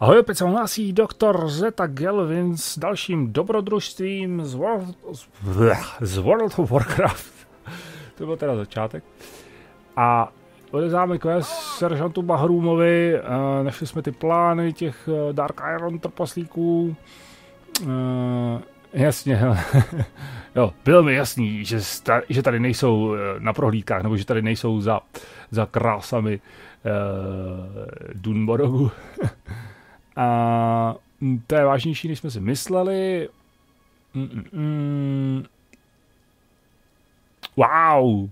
Ahoj, opět se hlásí doktor Zeta Gelvin s dalším dobrodružstvím z World, z World of Warcraft. to byl teda začátek. A odezdáme quest seržantu Bahrumovi, našli jsme ty plány těch eh, Dark Iron trpaslíků. Uh, jasně, jo, bylo mi jasný, že, sta, že tady nejsou eh, na prohlídkách, nebo že tady nejsou za, za krásami uh, Dunmorogu. A to je vážnější, než jsme si mysleli. Mm-mm. Wow!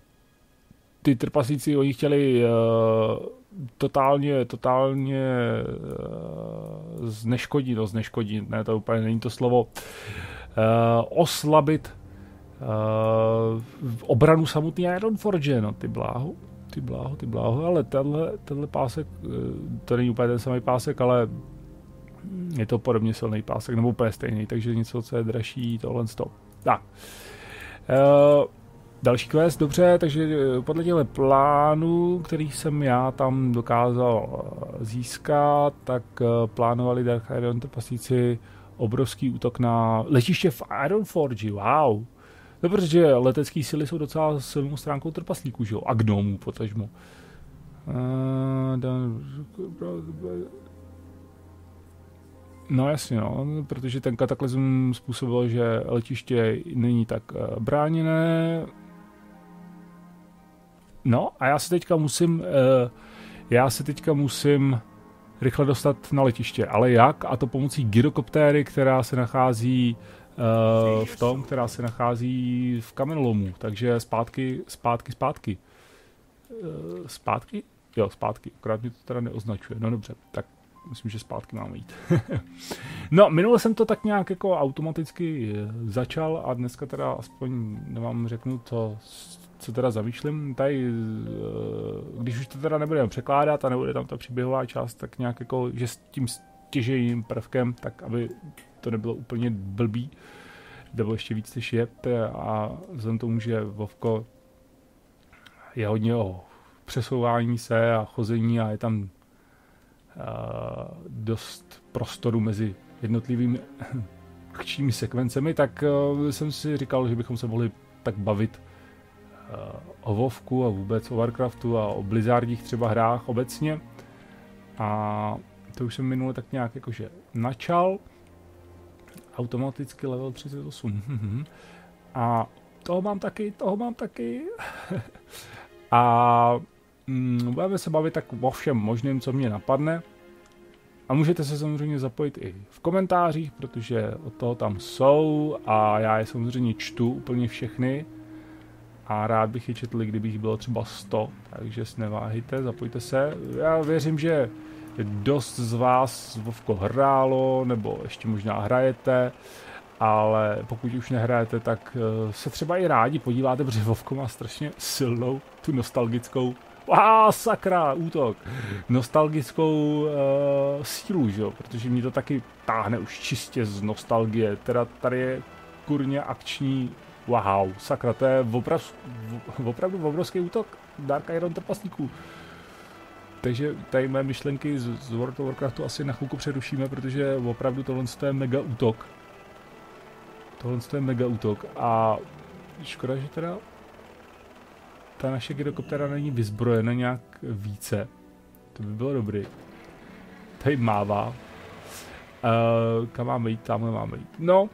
Ty trpaslíci, oni chtěli uh, totálně, totálně uh, zneškodit, no zneškodit, ne, to úplně není to slovo, uh, oslabit uh, obranu samotný Ironforge, no ty bláho, ty bláho, ty bláho, ale tenhle, tenhle pásek, to není úplně ten samý pásek, ale je to podobně silný pásek, nebo úplně stejný, takže něco, co je dražší, tohle stop. Tak. Uh, další quest, dobře, takže eh, podle těchto plánů, který jsem já tam dokázal eh, získat, tak plánovali Dark Iron trpaslíci obrovský útok na letiště v Ironforge, wow. No, protože letecké síly jsou docela silnou stránkou trpaslíků, že jo, a gnomů potažmo. Uh, No jasně, no, protože ten kataklizm způsobil, že letiště není tak uh, bráněné. No a já se teďka musím, uh, já se teďka musím rychle dostat na letiště. Ale jak? A to pomocí gyrokoptéry, která se nachází uh, v tom, která se nachází v kamenolomu. Takže zpátky, zpátky, zpátky. Zpátky? Jo, zpátky. Akorát mi to teda neoznačuje. No dobře, tak myslím, že zpátky máme jít. no, minule jsem to tak nějak jako automaticky eh, začal a dneska teda aspoň vám řeknu, co, co teda zamýšlím. Tady, eh, když už to teda nebudeme překládat a nebude tam ta příběhová část, tak nějak jako, že s tím stěžejím prvkem, tak aby to nebylo úplně blbý, nebo ještě víc než je. A vzhledem tomu, že Vovko je hodně o přesouvání se a chození a je tam dost prostoru mezi jednotlivými akčními sekvencemi, tak uh, jsem si říkal, že bychom se mohli tak bavit uh, o Vovku a vůbec o Warcraftu a o Blizzardích třeba hrách obecně. A to už jsem minule tak nějak jakože načal. Automaticky level 38. a toho mám taky, toho mám taky. a mm, budeme se bavit tak o všem možným, co mě napadne. A můžete se samozřejmě zapojit i v komentářích, protože od toho tam jsou a já je samozřejmě čtu úplně všechny. A rád bych je četl, kdybych bylo třeba 100, takže neváhejte, zapojte se. Já věřím, že dost z vás Vovko hrálo, nebo ještě možná hrajete, ale pokud už nehrajete, tak eh, se třeba i rádi podíváte, protože Vovko má strašně silnou tu nostalgickou a sakra, útok. Nostalgickou uh, sílu, že jo, protože mě to taky táhne už čistě z nostalgie. Teda tady je kurně akční, wow, sakra, to je oprav, opravdu obrovský útok Dark Iron trpaslíků. Takže tady mé myšlenky z, z World of Warcraftu asi na chvilku přerušíme, protože opravdu tohle je mega útok. Tohle je mega útok a škoda, že teda ta naše gyrokoptera není vyzbrojena nějak více. To by bylo dobrý. Tady mává. Uh, kam máme jít? Tamhle máme jít. No,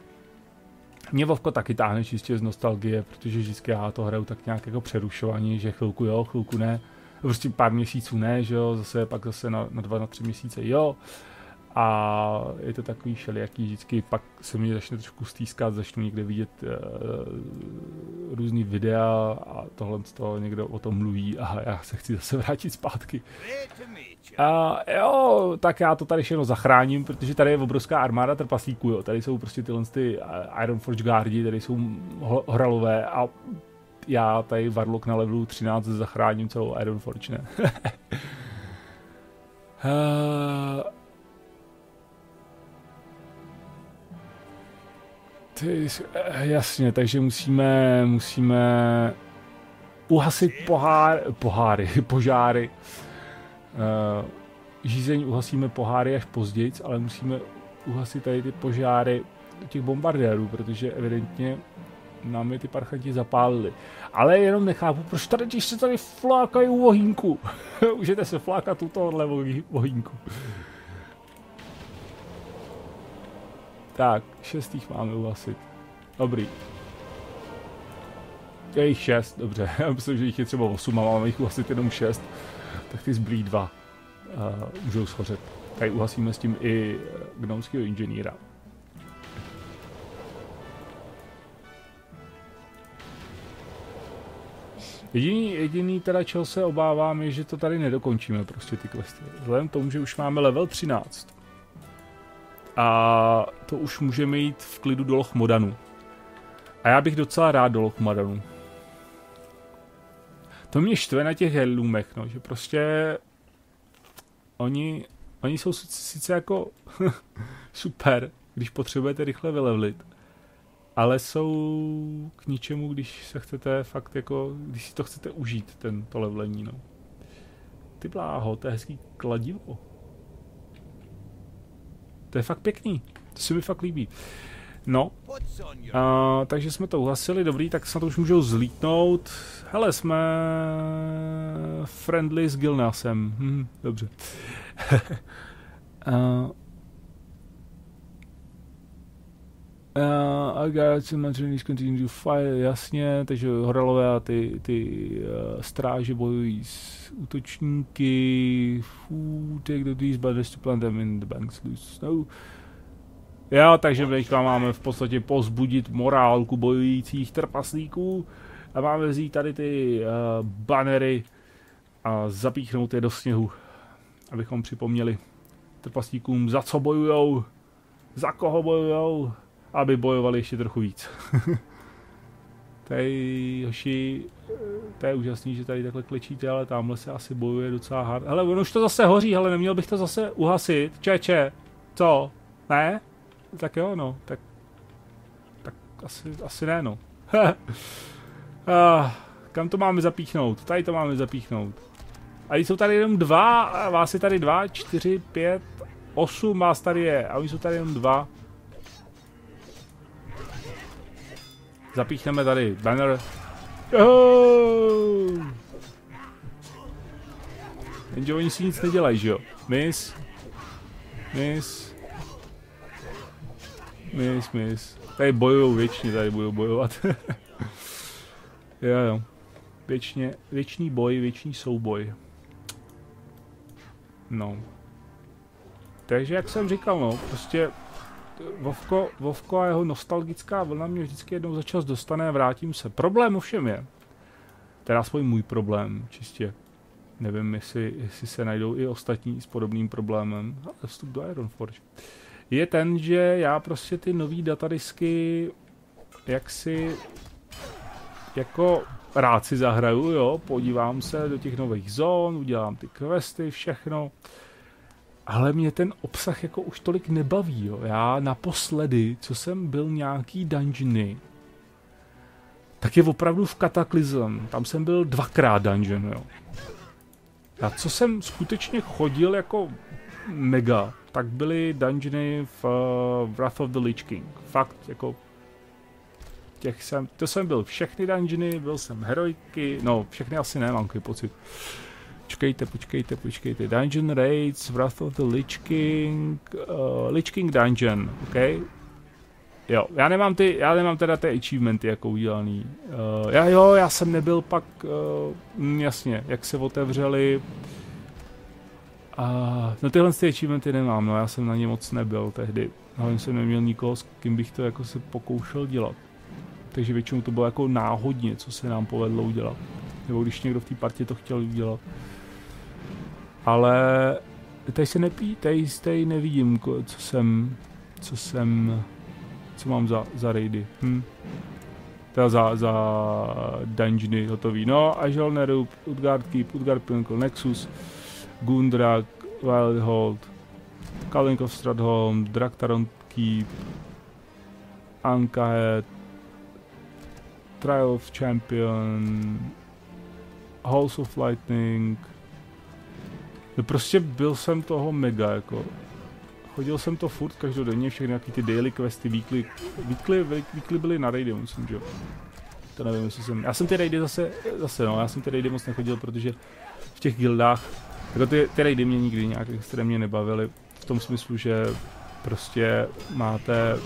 mě Vovko taky táhne čistě z nostalgie, protože vždycky já to hraju tak nějak jako přerušovaní, že chvilku jo, chvilku ne. Prostě pár měsíců ne, že jo, zase pak zase na, na dva, na tři měsíce jo. A je to takový všelijaký, vždycky pak se mi začne trošku stýskat, začnu někde vidět uh, různý videa a tohle z toho někdo o tom mluví a já se chci zase vrátit zpátky. A jo, tak já to tady všechno zachráním, protože tady je obrovská armáda trpaslíků, jo. Tady jsou prostě tyhle ty Ironforge Guardi, tady jsou horalové a já tady Warlock na levelu 13 zachráním celou Ironforge, ne? uh, Ty, eh, jasně, takže musíme, musíme uhasit pohár, poháry, požáry uh, uhasíme poháry až později, ale musíme uhasit tady ty požáry těch bombardérů, protože evidentně nám je ty parchanti zapálili. Ale jenom nechápu, proč tady se tady flákají u vohínku. Můžete se flákat u tohohle vohínku. Tak, šestých máme uhasit. Dobrý. Je jich šest, dobře. Já myslím, že jich je třeba osm a máme jich uhasit jenom šest. Tak ty zbylí dva uh, můžou schořet. Tady uhasíme s tím i gnomského inženýra. Jediný, jediný teda, čeho se obávám, je, že to tady nedokončíme prostě ty questy. Vzhledem tomu, že už máme level 13. A to už můžeme jít v klidu do Lochmodanu. A já bych docela rád do Lochmodanu. To mě štve na těch heirloomech, no, že prostě oni, oni jsou sice jako super, když potřebujete rychle vylevlit, ale jsou k ničemu, když se chcete fakt jako, když si to chcete užít, ten, to levlení, no. Ty bláho, to je hezký kladivo. To je fakt pěkný, to se mi fakt líbí. No, a, takže jsme to uhasili, dobrý, tak snad už můžou zlítnout. Hele, jsme friendly s Gilnasem, hm, dobře. a, Uh, I got some materials continue to fire, jasně, takže horalové a ty, ty uh, stráže bojují s útočníky. Fů, take the these butters to plant them in the banks loose snow. Jo, takže teďka máme v podstatě pozbudit morálku bojujících trpaslíků a máme vzít tady ty uh, banery a zapíchnout je do sněhu, abychom připomněli trpaslíkům, za co bojujou, za koho bojujou, aby bojovali ještě trochu víc. tady, hoši, to je úžasný, že tady takhle klečíte, ale tamhle se asi bojuje docela hard. Hele, ono už to zase hoří, ale neměl bych to zase uhasit. Čeče, co? Ne? Tak jo, no, tak, tak asi, asi ne, no. ah, kam to máme zapíchnout? Tady to máme zapíchnout. A jsou tady jenom dva, vás je tady dva, čtyři, pět, osm vás tady je, a oni jsou tady jenom dva. Zapíchneme tady banner. Oh! Jenže oni si nic nedělají, že jo? Miss. Miss. Miss, miss. Tady bojujou věčně, tady budou bojovat. jo, jo. Věčně, věčný boj, věčný souboj. No. Takže jak jsem říkal, no, prostě Vovko, Vovko a jeho nostalgická vlna mě vždycky jednou za čas dostane a vrátím se. Problém ovšem je, teda svůj můj problém, čistě. Nevím, jestli, jestli se najdou i ostatní s podobným problémem. Ale vstup do Ironforge. Je ten, že já prostě ty nový datadisky jak si jako rád si zahraju, jo, podívám se do těch nových zón, udělám ty questy, všechno ale mě ten obsah jako už tolik nebaví, jo. Já naposledy, co jsem byl nějaký dungeony, tak je opravdu v Cataclysm. Tam jsem byl dvakrát dungeon, jo. A co jsem skutečně chodil jako mega, tak byly dungeony v uh, Wrath of the Lich King. Fakt, jako těch jsem, to jsem byl všechny dungeony, byl jsem heroiky, no všechny asi ne, mám pocit. Počkejte, počkejte, počkejte. Dungeon Raids, Wrath of the Lich King, uh, Lich King Dungeon, OK? Jo, já nemám ty, já nemám teda ty achievementy jako udělaný. Uh, já jo, já jsem nebyl pak, uh, jasně, jak se otevřeli. Uh, no tyhle ty achievementy nemám, no já jsem na ně moc nebyl tehdy. Hlavně jsem neměl nikoho, s kým bych to jako se pokoušel dělat. Takže většinou to bylo jako náhodně, co se nám povedlo udělat. Nebo když někdo v té partě to chtěl udělat. Ale tady se nepí, tady, tady nevidím, co jsem, co jsem, co mám za, za raidy. Hm. Teda za, za dungeony hotový. No, Ajal Nerup, Utgard Keep, Utgard Pinnacle, Nexus, Gundrak, Wildhold, Kalinkov Stradholm, Draktaron Keep, Ankahead, Trial of Champion, House of Lightning, No prostě byl jsem toho mega, jako. Chodil jsem to furt každodenně, všechny nějaký ty daily questy, weekly, weekly, weekly byly na raidy, myslím, že jo. To nevím, jestli jsem, já jsem ty raidy zase, zase no, já jsem ty raidy moc nechodil, protože v těch guildách, jako ty, ty raidy mě nikdy nějak extrémně nebavily, v tom smyslu, že prostě máte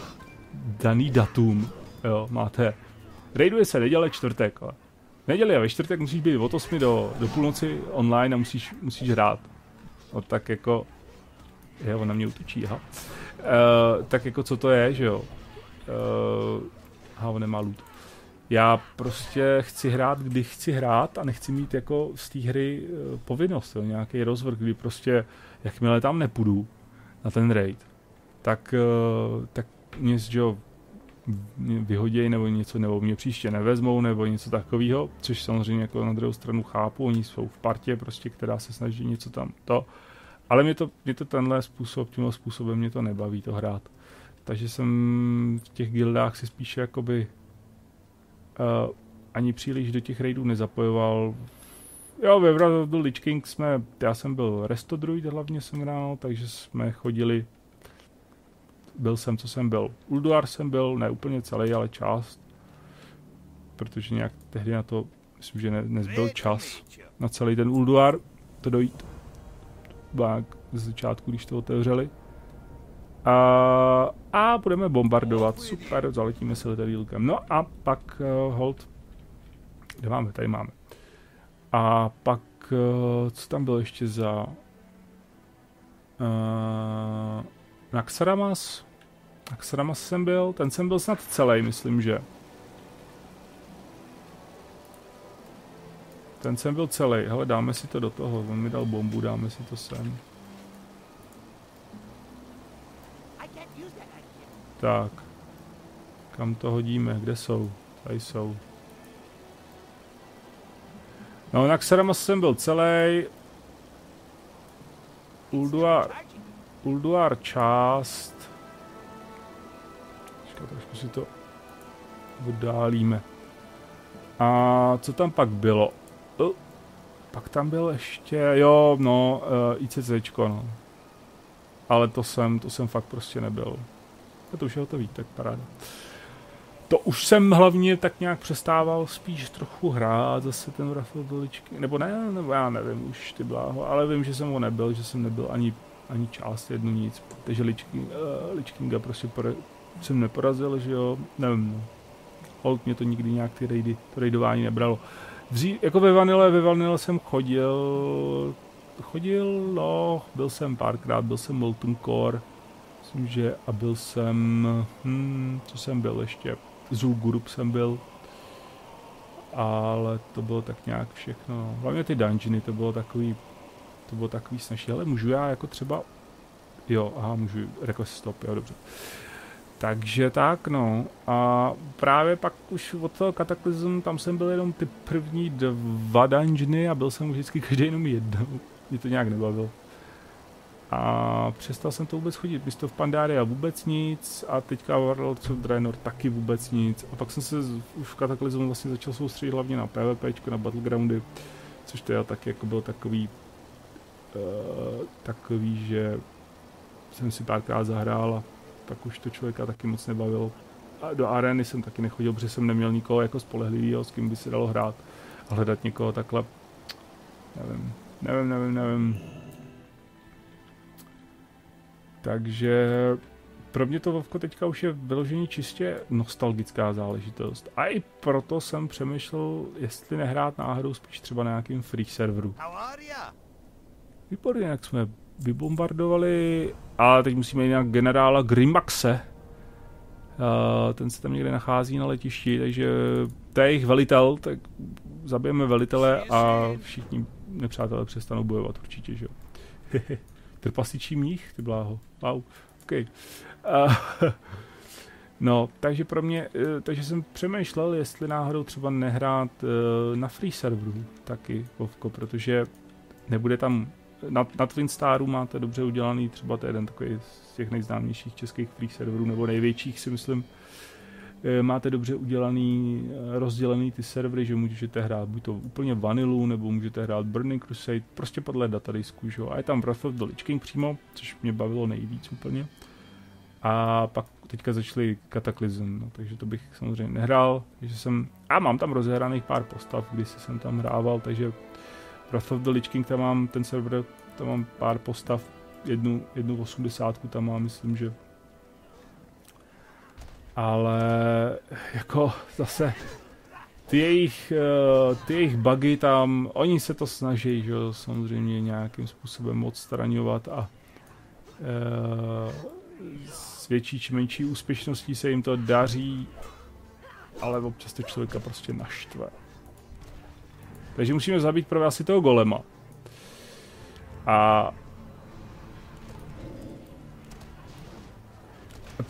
daný datum, jo, máte, raiduje se neděle, čtvrtek, ale neděli a ve čtvrtek musíš být od 8 do, do půlnoci online a musíš, musíš hrát. No tak jako, je, on na mě utočí, aha. Uh, tak jako co to je, že jo? Uh, aha, on nemá loot. Já prostě chci hrát, kdy chci hrát a nechci mít jako z té hry uh, povinnost, jo, nějaký rozvrh, kdy prostě, jakmile tam nepůjdu na ten raid, tak, uh, tak mě, že jo, vyhodějí nebo něco, nebo mě příště nevezmou, nebo něco takového, což samozřejmě jako na druhou stranu chápu, oni jsou v partě prostě, která se snaží něco tam to, ale mě to, mě to tenhle způsob, tímhle způsobem mě to nebaví to hrát. Takže jsem v těch guildách si spíše jakoby uh, ani příliš do těch raidů nezapojoval. Jo, ve Wrath the Lich King jsme, já jsem byl resto druid, hlavně jsem hrál, takže jsme chodili byl jsem, co jsem byl. Ulduar jsem byl, ne úplně celý, ale část. Protože nějak tehdy na to, myslím, že ne, nezbyl čas na celý ten Ulduar to dojít. Bák ze začátku, když to otevřeli. A, a budeme bombardovat, super, zaletíme se letadílkem. No a pak uh, hold, kde máme, tady máme. A pak, uh, co tam bylo ještě za... Uh, Naxaramas. Naxaramas jsem byl, ten jsem byl snad celý, myslím, že. Ten jsem byl celý. Hele, dáme si to do toho. On mi dal bombu, dáme si to sem. Tak. Kam to hodíme? Kde jsou? Tady jsou. No, na Xaramas jsem byl celý. Ulduar. Ulduar část. Počkat, trošku si to oddálíme. A co tam pak bylo? Uh, pak tam byl ještě, jo, no, uh, ICCčko, no. Ale to jsem, to jsem fakt prostě nebyl. A to už je hotový, tak paráda. To už jsem hlavně tak nějak přestával spíš trochu hrát, zase ten Wrath of nebo ne, nebo já nevím už ty bláho, ale vím, že jsem ho nebyl, že jsem nebyl ani, ani část jednu nic, takže Lichking, uh, Lichkinga prostě pore, jsem neporazil, že jo, nevím, no. Hold mě to nikdy nějak ty raidy, to raidování nebralo. Vzí, jako ve Vanille, ve Vanille jsem chodil, chodil, no, byl jsem párkrát, byl jsem Molten Core, myslím, že a byl jsem, hm, co jsem byl ještě, Zulgurup jsem byl, ale to bylo tak nějak všechno, no. hlavně ty dungeony, to bylo takový, to bylo takový snažší, ale můžu já jako třeba, jo, aha, můžu, request stop, jo, dobře. Takže tak, no. A právě pak už od toho kataklizmu, tam jsem byl jenom ty první dva dungeony a byl jsem vždycky každý jenom jednou. Mě to nějak nebavilo. A přestal jsem to vůbec chodit. Místo v Pandaria vůbec nic a teďka Warlords of Draenor taky vůbec nic. A pak jsem se už v kataklizmu vlastně začal soustředit hlavně na PvP, na Battlegroundy, což to taky jako byl takový uh, takový, že jsem si párkrát zahrál a tak už to člověka taky moc nebavilo. A do arény jsem taky nechodil, protože jsem neměl nikoho jako spolehlivého, s kým by se dalo hrát a hledat někoho takhle. Nevím, nevím, nevím, nevím. Takže pro mě to Vovko teďka už je vyloženě čistě nostalgická záležitost. A i proto jsem přemýšlel, jestli nehrát náhodou spíš třeba na nějakým free serveru. Výborně, jak jsme vybombardovali a teď musíme jít nějak generála Grimaxe. Uh, ten se tam někde nachází na letišti, takže to je jejich velitel, tak zabijeme velitele a všichni nepřátelé přestanou bojovat určitě, že jo. Trpasičí mních, ty bláho. Wow, ok. Uh, no, takže pro mě, uh, takže jsem přemýšlel, jestli náhodou třeba nehrát uh, na free serveru taky, Vovko, protože nebude tam na, na Twin Staru máte dobře udělaný, třeba to je jeden takový z těch nejznámějších českých free serverů, nebo největších si myslím, eh, máte dobře udělaný, eh, rozdělený ty servery, že můžete hrát buď to úplně vanilu, nebo můžete hrát Burning Crusade, prostě podle datadisku, že jo. A je tam Wrath of the Lich King přímo, což mě bavilo nejvíc úplně. A pak teďka začaly Cataclysm, no, takže to bych samozřejmě nehrál, takže jsem, a mám tam rozehraných pár postav, když jsem tam hrával, takže Wrath of the Lich King, tam mám ten server, tam mám pár postav, jednu, jednu 80 tam mám, myslím, že ale jako zase ty jejich, eh, ty jejich bugy tam, oni se to snaží, že samozřejmě nějakým způsobem odstraňovat a e, s větší či menší úspěšností se jim to daří, ale občas to člověka prostě naštve. Takže musíme zabít prvé asi toho golema. A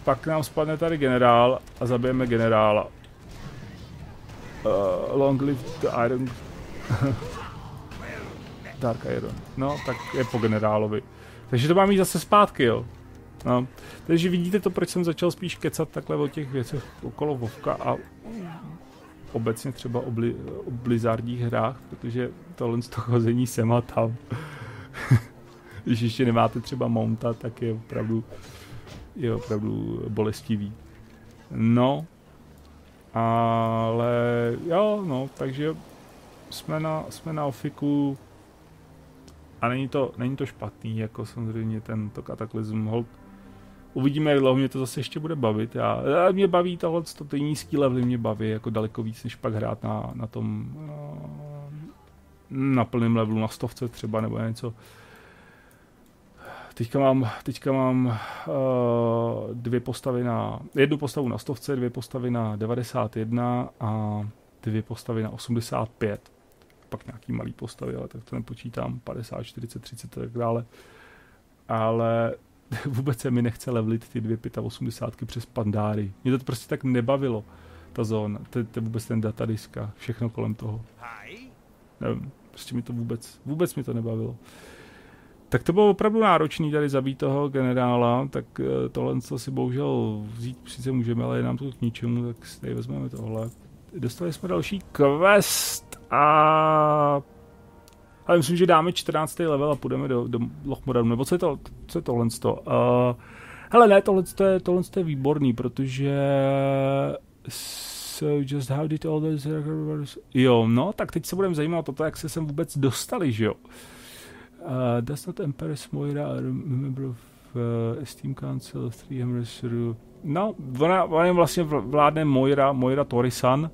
pak nám spadne tady generál a zabijeme generála. Uh, long live the iron. Dark Iron. No, tak je po generálovi. Takže to mám mít zase zpátky, jo. No, takže vidíte to, proč jsem začal spíš kecat takhle o těch věcech okolo Vovka a obecně třeba o, bli, o Blizzardích hrách, protože tohle z toho chození sem a tam. Když ještě nemáte třeba Mounta, tak je opravdu je opravdu bolestivý. No, ale jo, no, takže jsme na, jsme na ofiku a není to, není to špatný, jako samozřejmě tento kataklizm hold. Uvidíme, jak dlouho mě to zase ještě bude bavit. Já, mě baví tohle, to, ty nízký levely mě baví, jako daleko víc, než pak hrát na, na tom na plném levelu, na stovce třeba, nebo něco. Teďka mám, teďka mám uh, dvě postavy na, jednu postavu na stovce, dvě postavy na 91 a dvě postavy na 85. Pak nějaký malý postavy, ale tak to nepočítám, 50, 40, 30 a tak dále. Ale vůbec se mi nechce levlit ty dvě 85 přes pandáry. Mě to prostě tak nebavilo, ta zóna, to je vůbec ten datadiska, všechno kolem toho. Nevím, prostě mi to vůbec, vůbec mi to nebavilo. Tak to bylo opravdu náročný tady zabít toho generála, tak eh, tohle co si bohužel vzít sice můžeme, ale je nám to k ničemu, tak si tady vezmeme tohle. Dostali jsme další quest a... Ale myslím, že dáme 14. level a půjdeme do, do Lochmodanu, nebo co je, to, co je tohle? Uh, hele, ne, tohle je, tohle je výborný, protože So just how did all those... Jo, no, tak teď se budeme zajímat o to, jak se sem vůbec dostali, že jo. Uh, does not Empress Moira a member of uh, Esteem Council of Three Embers No, ona, ona vlastně vládne Moira, Moira Torisan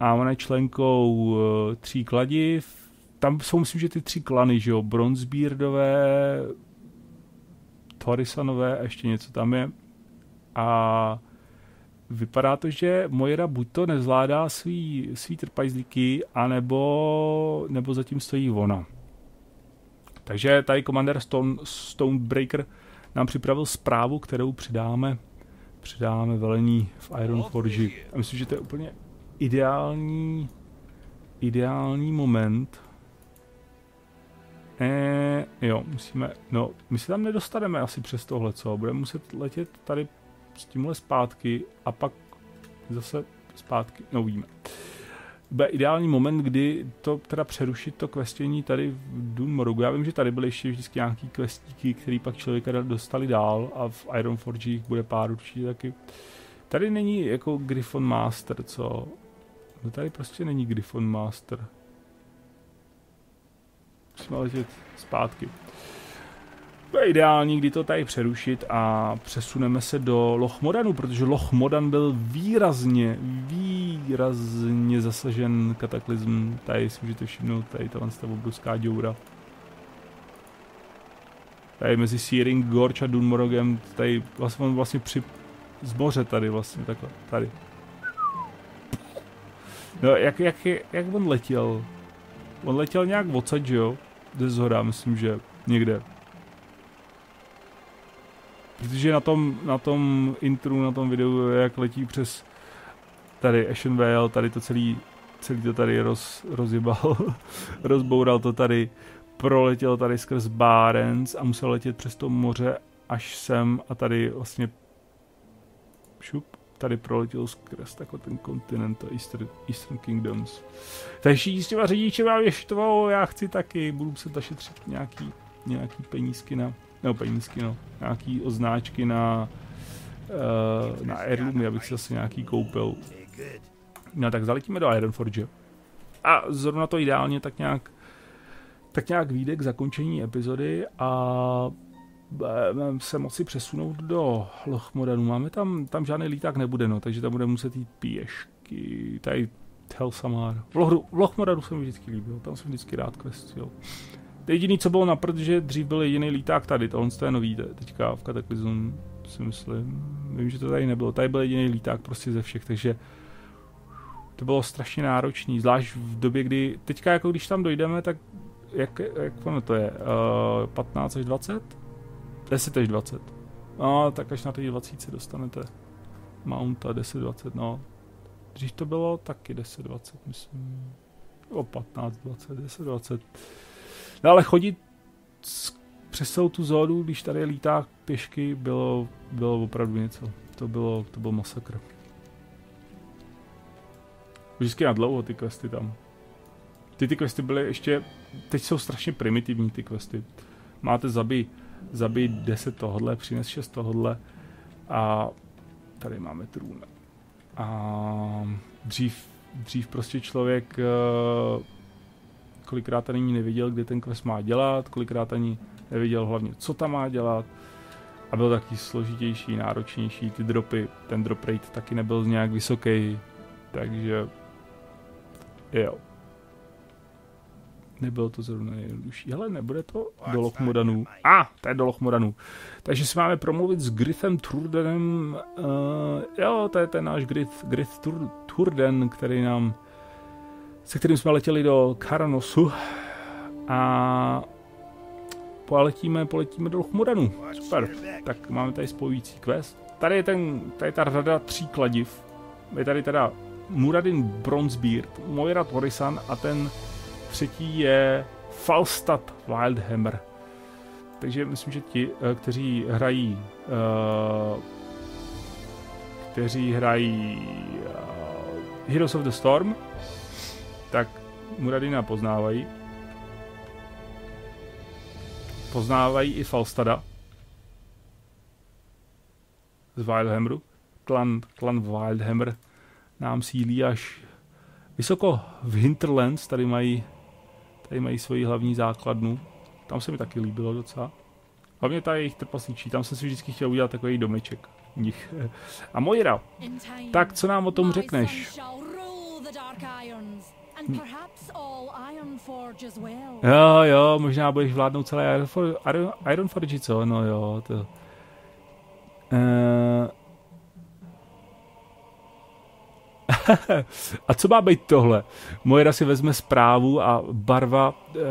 a ona je členkou uh, tří kladiv. Tam jsou, myslím, že ty tři klany, že jo, Bronzebeardové, Torisanové a ještě něco tam je. A vypadá to, že Moira buď to nezvládá svý, svý trpajzlíky, anebo nebo zatím stojí ona. Takže tady Commander Stone, Stonebreaker nám připravil zprávu, kterou přidáme, přidáme velení v Ironforge. A myslím, že to je úplně ideální, ideální moment. E, jo, musíme, no, my se tam nedostaneme asi přes tohle, co? Budeme muset letět tady s tímhle zpátky a pak zase zpátky, no uvidíme bude ideální moment, kdy to teda přerušit to questění tady v Dunmorgu. Já vím, že tady byly ještě vždycky nějaký questíky, který pak člověka dostali dál a v Ironforge jich bude pár určitě taky. Tady není jako Griffon Master, co? No tady prostě není Griffon Master. Musíme letět zpátky. To je ideální, kdy to tady přerušit a přesuneme se do Lochmodanu, protože Lochmodan byl výrazně, výrazně zasažen kataklizm. Tady si můžete všimnout, tady ta obrovská děura. Tady mezi Searing Gorge a Dunmorogem, tady vlastně, vlastně při, z moře tady vlastně, takhle, tady. No, jak, jak, jak on letěl? On letěl nějak odsaď, že jo? Ze zhora, myslím, že někde. Protože na tom, na tom intru, na tom videu, jak letí přes tady Ashen Vale, tady to celý, celý to tady roz, rozjebal, rozboural to tady, proletěl tady skrz Barents a musel letět přes to moře až sem a tady vlastně šup tady proletěl skrz jako ten kontinent a Eastern, Eastern Kingdoms. Takže s těma řidičema věštvou, já chci taky, budu se zašetřit nějaký, nějaký penízky na, nebo penízky no, nějaký označky na, uh, na Airloomy, abych si zase nějaký koupil. No tak zaletíme do Ironforge. A zrovna to ideálně tak nějak tak nějak výjde k zakončení epizody a se moci přesunout do Lochmodanu. Máme tam, tam žádný líták nebude, no, takže tam bude muset jít pěšky. Tady Hell Samar. V, Lochmodanu jsem vždycky líbil, tam jsem vždycky rád questil. To jediný, co bylo na že dřív byl jediný líták tady, tohle je nový teďka v Kataklizmu, si myslím. Vím, že to tady nebylo, tady byl jediný líták prostě ze všech, takže to bylo strašně náročný, zvlášť v době, kdy, teďka jako když tam dojdeme, tak jak, jak ono to je, uh, 15 až 20? 10 až 20. No, tak až na té 20 dostanete Mounta 10-20, no. Dřív to bylo taky 10-20, myslím. O 15-20, 10-20. No ale chodit přes celou tu zónu, když tady lítá pěšky, bylo, bylo opravdu něco. To bylo, to byl masakr. Vždycky na dlouho ty questy tam. Ty ty questy byly ještě, teď jsou strašně primitivní ty questy. Máte zabít zabít 10 tohodle, přines 6 tohodle a tady máme trůn. A dřív, dřív prostě člověk eh, kolikrát ani nevěděl, kde ten quest má dělat, kolikrát ani nevěděl hlavně, co tam má dělat. A byl taky složitější, náročnější, ty dropy, ten drop rate taky nebyl nějak vysoký, takže jo. Nebylo to zrovna nejjednodušší. Hele, nebude to do Lochmodanů. A, ah, to je do Lochmodanů. Takže si máme promluvit s Grithem Turdenem. Uh, jo, to je ten náš Grith, Grith Tur, Turden, který nám, se kterým jsme letěli do Karanosu. A poletíme, poletíme do Lochmodanu. Super. Tak máme tady spojující quest. Tady je, ten, tady je ta rada tří kladiv. Je tady teda Muradin Bronzebeard, Moira Torisan a ten třetí je Falstad Wildhammer. Takže myslím, že ti, eh, kteří hrají uh, kteří hrají uh, Heroes of the Storm, tak Muradina poznávají. Poznávají i Falstada z Wildhammeru. Klan, klan Wildhammer nám sílí až vysoko v Hinterlands, tady mají Tady mají svoji hlavní základnu. Tam se mi taky líbilo docela. Hlavně ta jejich trpasličí, tam jsem si vždycky chtěl udělat takový domeček nich. A Moira, tak co nám o tom řekneš? Hm. Jo, jo, možná budeš vládnout celé Ironforge, Iron, Ironforge co? No jo, to... Uh, a co má být tohle? Mojra si vezme zprávu a barva, uh,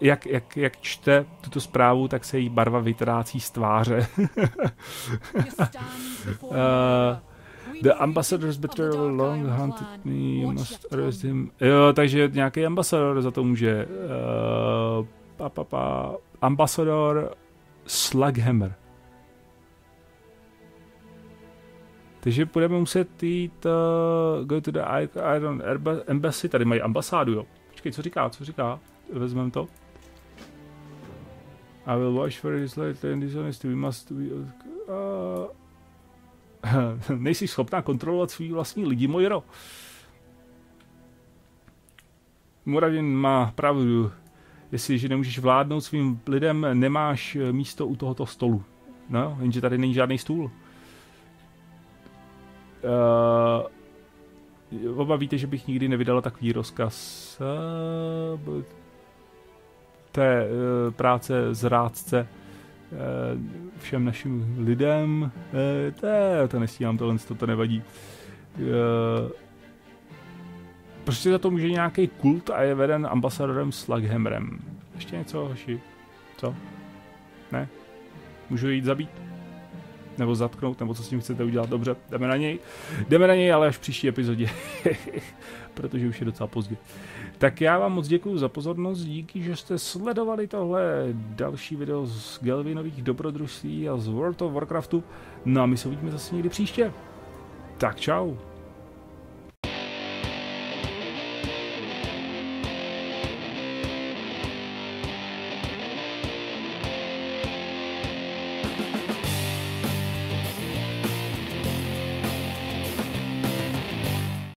jak, jak, jak čte tuto zprávu, tak se jí barva vytrácí z tváře. uh, The ambassador's better long hunted me, you must arrest him. Jo, takže nějaký ambasador za to může. Uh, pa, pa, pa, ambasador Slughammer. Takže budeme muset jít uh, go to the Iron Embassy, tady mají ambasádu, jo. Počkej, co říká, co říká? Vezmeme to. I will watch for his late and dishonesty. We must... We, uh, nejsi schopná kontrolovat svý vlastní lidi, Mojro. Moradin má pravdu. Jestliže nemůžeš vládnout svým lidem, nemáš místo u tohoto stolu. No, jenže tady není žádný stůl. Uh, oba víte, že bych nikdy nevydala takový rozkaz uh, té uh, práce zrádce uh, všem našim lidem. Uh, to, to nestíhám tohle, to, to nevadí. Uh, prostě za to může nějaký kult a je veden ambasadorem Slughammerem. Ještě něco, hoši? Co? Ne? Můžu jít zabít? Nebo zatknout, nebo co s tím chcete udělat. Dobře, jdeme na něj. Jdeme na něj, ale až v příští epizodě, protože už je docela pozdě. Tak já vám moc děkuji za pozornost, díky, že jste sledovali tohle další video z Gelvinových dobrodružství a z World of Warcraftu. No a my se uvidíme zase někdy příště. Tak čau.